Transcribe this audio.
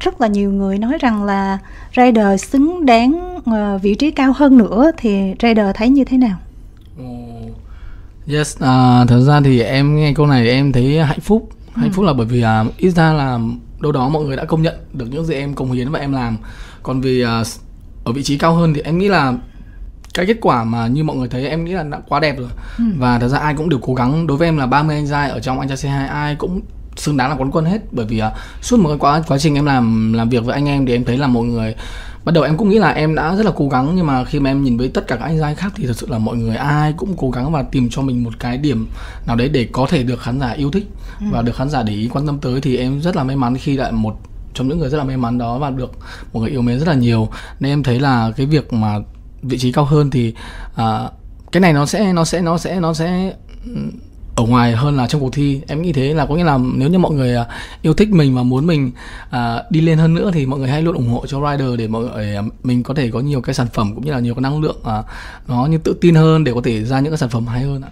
rất là nhiều người nói rằng là Raider xứng đáng uh, vị trí cao hơn nữa thì Raider thấy như thế nào? Yes, uh, thật ra thì em nghe câu này em thấy hạnh phúc. Hạnh ừ. phúc là bởi vì uh, ít ra là đâu đó mọi người đã công nhận được những gì em cống hiến và em làm. Còn vì uh, ở vị trí cao hơn thì em nghĩ là cái kết quả mà như mọi người thấy em nghĩ là đã quá đẹp rồi ừ. và thật ra ai cũng đều cố gắng đối với em là 30 anh giai ở trong anh trai C2 ai cũng xứng đáng là quán quân hết. Bởi vì uh, suốt một cái quá quá trình em làm làm việc với anh em thì em thấy là mọi người bắt đầu em cũng nghĩ là em đã rất là cố gắng nhưng mà khi mà em nhìn với tất cả các anh giai khác thì thật sự là mọi người ai cũng cố gắng và tìm cho mình một cái điểm nào đấy để có thể được khán giả yêu thích ừ. và được khán giả để ý quan tâm tới. Thì em rất là may mắn khi lại một trong những người rất là may mắn đó và được một người yêu mến rất là nhiều. Nên em thấy là cái việc mà vị trí cao hơn thì uh, cái này nó sẽ nó sẽ nó sẽ nó sẽ ở ngoài hơn là trong cuộc thi. Em nghĩ thế là có nghĩa là nếu như mọi người à, yêu thích mình và muốn mình à, đi lên hơn nữa thì mọi người hãy luôn ủng hộ cho rider để mọi người à, mình có thể có nhiều cái sản phẩm cũng như là nhiều cái năng lượng nó như tự tin hơn để có thể ra những cái sản phẩm hay hơn ạ.